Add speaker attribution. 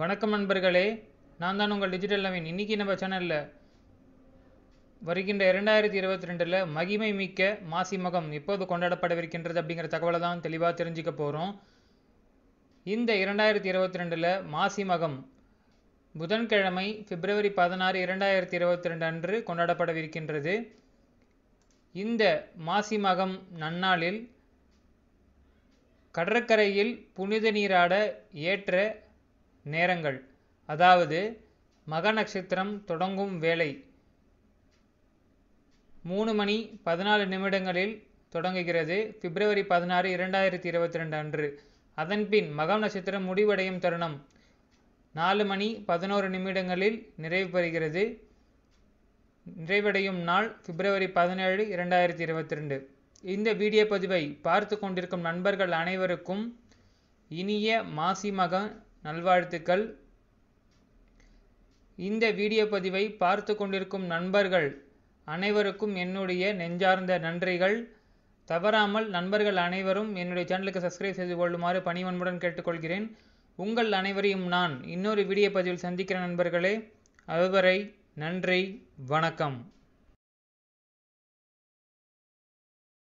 Speaker 1: வணக்கம் நண்பர்களே நான் தான் உங்கள் டிஜிட்டல் நவீன். இன்னைக்கு நம்ம சேனலில் வருகின்ற இரண்டாயிரத்தி இருபத்தி ரெண்டில் மகிமை மிக்க மாசி மகம் எப்போது கொண்டாடப்படவிருக்கின்றது அப்படிங்கிற தகவலை தான் தெளிவாக தெரிஞ்சுக்க போகிறோம் இந்த இரண்டாயிரத்தி இருபத்தி ரெண்டில் மாசி மகம் புதன்கிழமை பிப்ரவரி பதினாறு இரண்டாயிரத்தி இருபத்தி ரெண்டு அன்று கொண்டாடப்படவிருக்கின்றது. இந்த மாசி மகம் நன்னாளில் கடற்கரையில் புனித நீராட ஏற்ற நேரங்கள். அதாவது மக நட்சத்திரம் தொடங்கும் வேளை மூணு மணி பதினாலு நிமிடங்களில் தொடங்குகிறது. பிப்ரவரி பதினாறு இரண்டாயிரத்தி இருபத்தி ரெண்டு அன்று. அதன்பின் மகம் நட்சத்திரம் முடிவடையும் தருணம். நாலு மணி பதினோரு நிமிடங்களில் நிறைவு பெறுகிறது. நிறைவடையும் நாள் பிப்ரவரி பதினேழு இரண்டாயிரத்தி இருபத்தி ரெண்டு இந்த வீடியோ பதிவை பார்த்து கொண்டிருக்கும் நண்பர்கள் அனைவருக்கும் இனிய மாசி மக நல்வாழ்த்துக்கள். இந்த வீடியோ பதிவை பார்த்து கொண்டிருக்கும் நண்பர்கள் அனைவருக்கும் என்னுடைய நெஞ்சார்ந்த நன்றிகள். தவறாமல் நண்பர்கள் அனைவரும் என்னுடைய சேனலுக்கு சப்ஸ்கிரைப் செய்து கொள்ளுமாறு பணிவன்புடன் கேட்டுக்கொள்கிறேன். உங்கள் அனைவரையும் நான் இன்னொரு வீடியோ பதிவில் சந்திக்கிற நண்பர்களே அதுவரை நன்றி வணக்கம்.